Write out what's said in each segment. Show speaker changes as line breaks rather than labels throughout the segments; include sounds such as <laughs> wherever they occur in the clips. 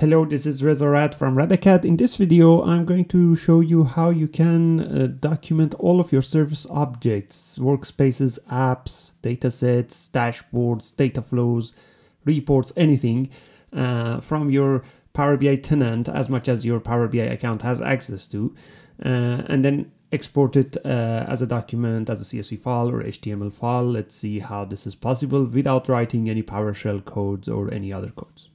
Hello, this is Reza from RADACAD. In this video, I'm going to show you how you can uh, document all of your service objects, workspaces, apps, datasets, dashboards, data flows, reports, anything uh, from your Power BI tenant as much as your Power BI account has access to, uh, and then export it uh, as a document, as a CSV file or HTML file. Let's see how this is possible without writing any PowerShell codes or any other codes.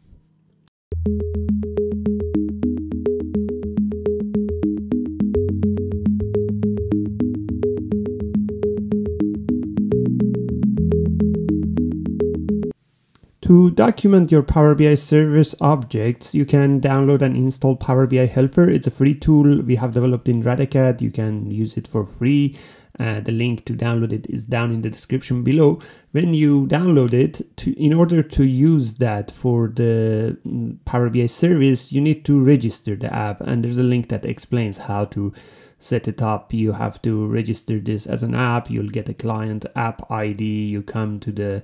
To document your Power BI service objects, you can download and install Power BI Helper. It's a free tool we have developed in RADACAD. You can use it for free. Uh, the link to download it is down in the description below. When you download it, to, in order to use that for the mm, Power BI service, you need to register the app. And there's a link that explains how to set it up. You have to register this as an app. You'll get a client app ID. You come to the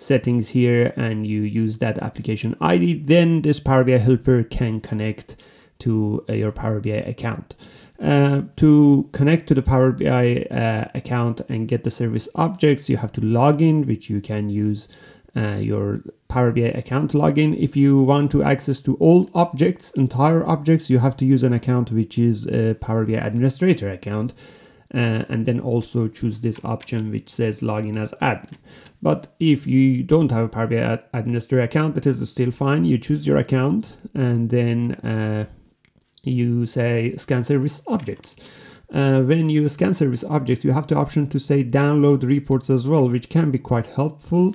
settings here and you use that application ID, then this Power BI helper can connect to uh, your Power BI account. Uh, to connect to the Power BI uh, account and get the service objects, you have to log in, which you can use uh, your Power BI account login. If you want to access to all objects, entire objects, you have to use an account which is a Power BI administrator account uh, and then also choose this option which says login as admin. But if you don't have a Power BI administrator account, that is still fine. You choose your account and then uh, you say scan service objects. Uh, when you scan service objects, you have the option to say download reports as well, which can be quite helpful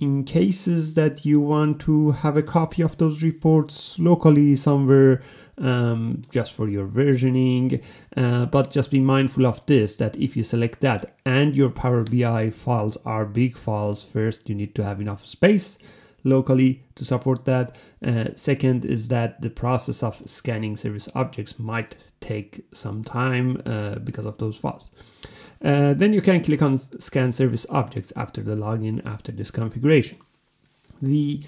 in cases that you want to have a copy of those reports locally somewhere um, just for your versioning. Uh, but just be mindful of this, that if you select that and your Power BI files are big files, first you need to have enough space locally to support that. Uh, second is that the process of scanning service objects might take some time uh, because of those files. Uh, then you can click on scan service objects after the login after this configuration. The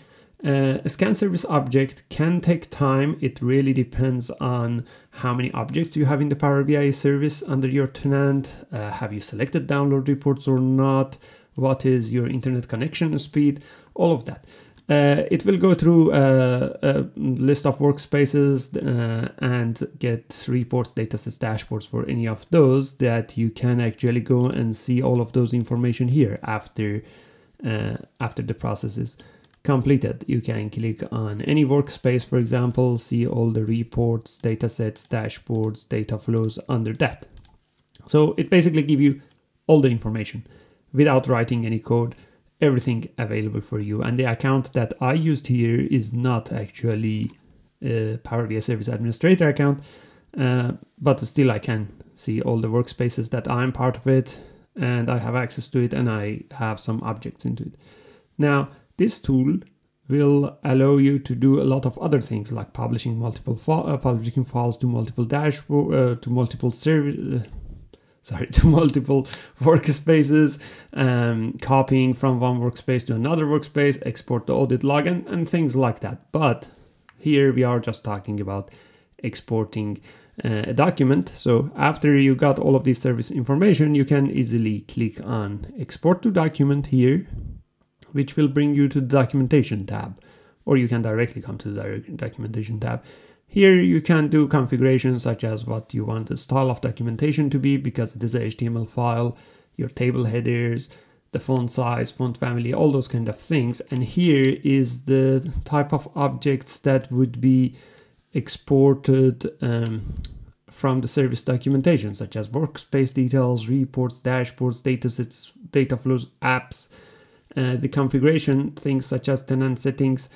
uh, a scan service object can take time. It really depends on how many objects you have in the Power BI service under your tenant. Uh, have you selected download reports or not? What is your internet connection speed? All of that. Uh, it will go through a, uh, a list of workspaces uh, and get reports, datasets, dashboards for any of those that you can actually go and see all of those information here after uh, after the process is completed. You can click on any workspace, for example, see all the reports, datasets, dashboards, data flows under that. So it basically gives you all the information without writing any code, everything available for you. And the account that I used here is not actually a Power BI Service Administrator account, uh, but still I can see all the workspaces that I'm part of it and I have access to it and I have some objects into it. Now, this tool will allow you to do a lot of other things like publishing multiple uh, publishing files to multiple dashboard uh, to multiple service uh, sorry <laughs> to multiple workspaces um, copying from one workspace to another workspace export the audit log and, and things like that but here we are just talking about exporting uh, a document so after you got all of this service information you can easily click on export to document here which will bring you to the documentation tab, or you can directly come to the documentation tab. Here you can do configurations such as what you want the style of documentation to be because it is a HTML file, your table headers, the font size, font family, all those kind of things. And here is the type of objects that would be exported um, from the service documentation, such as workspace details, reports, dashboards, datasets, data flows, apps, uh, the configuration, things such as tenant settings,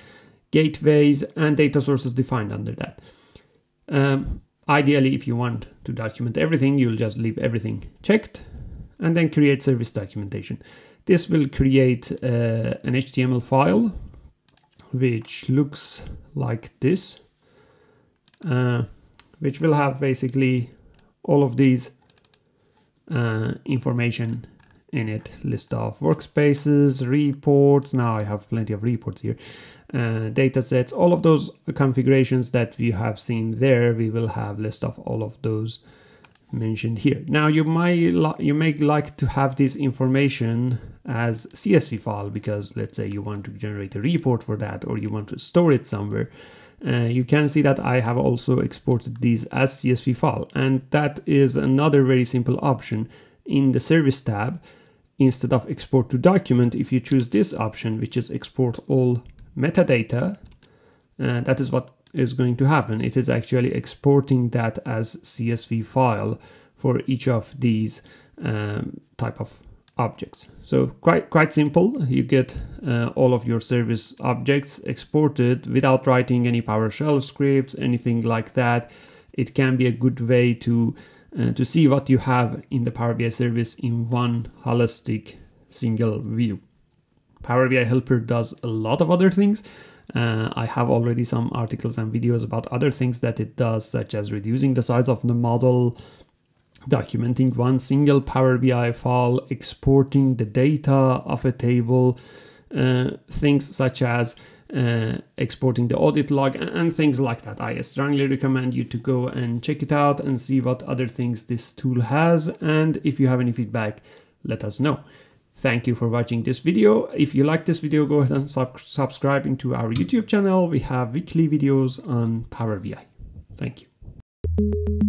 gateways, and data sources defined under that. Um, ideally, if you want to document everything, you'll just leave everything checked and then create service documentation. This will create uh, an HTML file which looks like this, uh, which will have basically all of these uh, information in it list of workspaces reports now i have plenty of reports here uh, data sets, all of those configurations that we have seen there, we will have list of all of those mentioned here. Now you might you may like to have this information as CSV file because let's say you want to generate a report for that or you want to store it somewhere. Uh, you can see that I have also exported these as CSV file and that is another very simple option in the service tab instead of export to document if you choose this option which is export all metadata uh, that is what is going to happen. It is actually exporting that as CSV file for each of these um, type of objects. So quite quite simple. You get uh, all of your service objects exported without writing any PowerShell scripts, anything like that. It can be a good way to uh, to see what you have in the Power BI service in one holistic single view. Power BI Helper does a lot of other things, uh, I have already some articles and videos about other things that it does, such as reducing the size of the model, documenting one single Power BI file, exporting the data of a table, uh, things such as uh, exporting the audit log and things like that. I strongly recommend you to go and check it out and see what other things this tool has. And if you have any feedback, let us know. Thank you for watching this video. If you like this video, go ahead and sub subscribe into our YouTube channel. We have weekly videos on Power BI. Thank you.